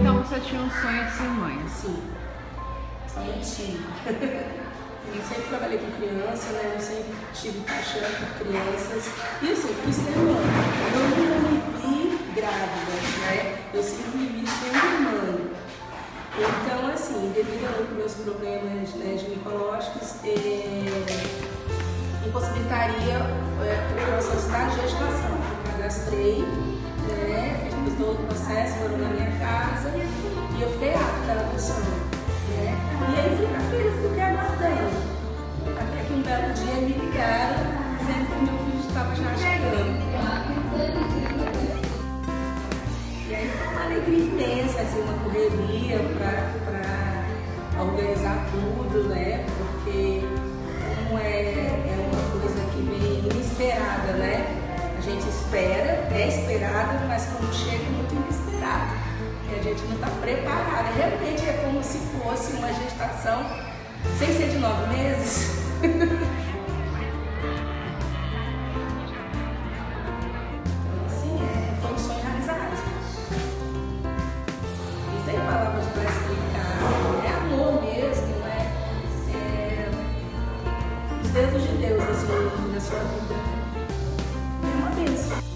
Então você tinha um sonho de ser mãe? Sim, sonho tive. Eu sempre trabalhei com criança, né? Eu sempre tive paixão por crianças. E eu sempre quis ser mãe. Eu nunca me vi grávida, né? Eu sempre me vi sendo mãe. Então, assim, devido aos meus problemas né, ginecológicos, eh, impossibilitaria eh, o processo da gestação. Eu cadastrei, né, fiz todo o processo, foram na minha casa e eu fiquei apta à adoção. Né? E aí feira, fiquei aguardando. Até que um belo dia me ligaram, dizendo que meu filho estava já chegando. E aí foi uma alegria imensa, assim, uma correria para organizar tudo, A gente espera, é esperada, mas quando chega é muito inesperado. E a gente não está preparada. Realmente é como se fosse uma gestação sem ser de nove meses. Então, assim, é, dedos de Deus, assim, na sua vida. Science.